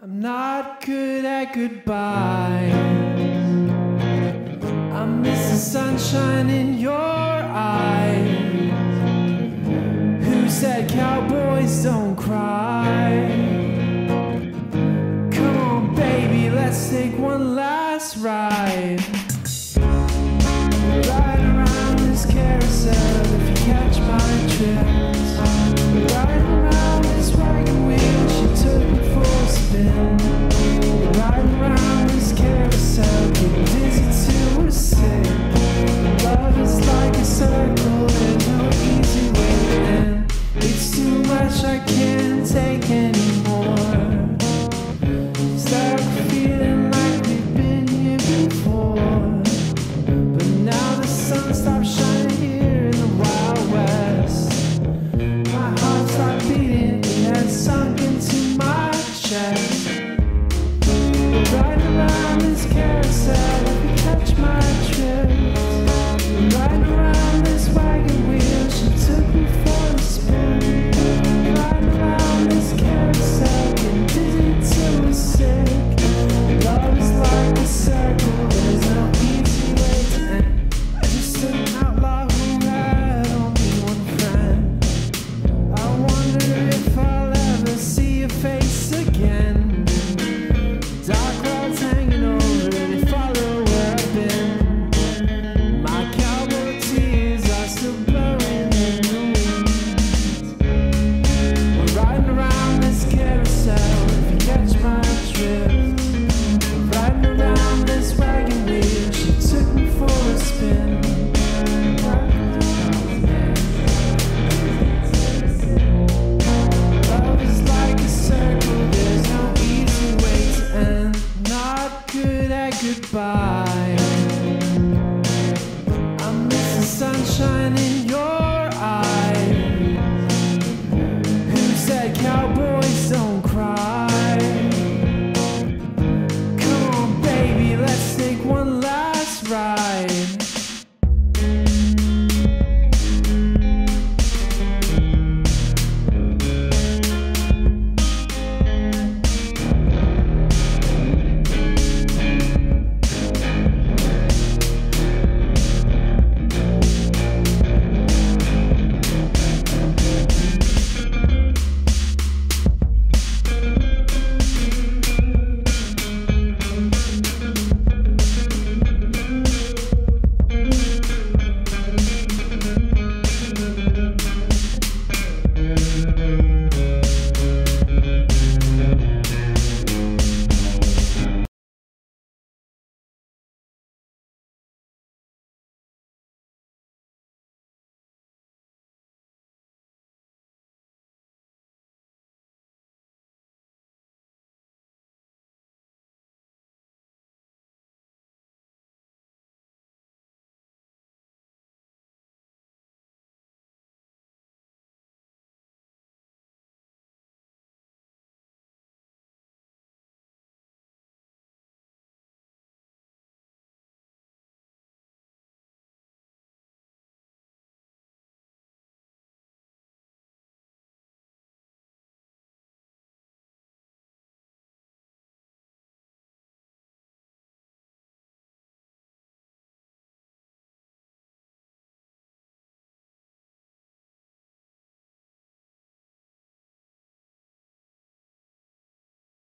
I'm not good at goodbyes. I miss the sunshine in your eyes. Who said cowboys don't cry? Come on, baby, let's take one last ride. Right around this carousel, if you catch my drift, right around.